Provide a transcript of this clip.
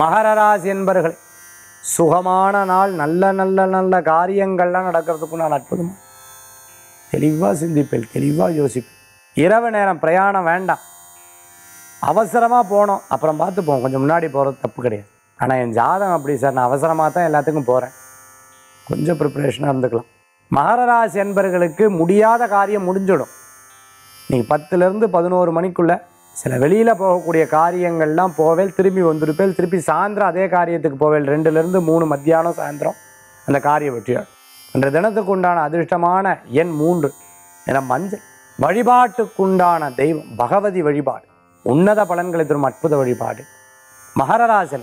மகர ராசி என்பர்களே சுகமான நாள் நல்ல நல்ல நல்ல காரியங்கள்லாம் நடக்கிறதுக்கு நான் அற்புதமா? தெளிவாக சிந்திப்பேன் தெளிவாக யோசிப்பேன் இரவு நேரம் பிரயாணம் வேண்டாம். அவசரமாக போனோம் அப்புறம் பார்த்துப்போம் கொஞ்சம் முன்னாடி போகிறது தப்பு கிடையாது. ஆனால் என் ஜாதகம் அப்படி சார் நான் அவசரமாக தான் எல்லாத்துக்கும் போகிறேன் கொஞ்சம் ப்ரிப்பரேஷனாக இருந்துக்கலாம். மகர ராசி என்பர்களுக்கு முடியாத காரியம் முடிஞ்சிடும். நீங்கள் பத்துலேருந்து பதினோரு மணிக்குள்ளே சில வெளியில் போகக்கூடிய காரியங்கள்லாம் போவேல் திரும்பி வந்துருப்பேல் திருப்பி சாயந்தரம் அதே காரியத்துக்கு போவேல். ரெண்டுலேருந்து மூணு மத்தியானம் சாயந்தரம் அந்த காரியம் வெற்றியாள். இன்ற தினத்துக்கு உண்டான அதிர்ஷ்டமான எண் மூன்று. என மஞ்சள். வழிபாட்டுக்குண்டான தெய்வம் பகவதி வழிபாடு. உன்னத பலன்களை தரும் அற்புத வழிபாடு. மகர ராசி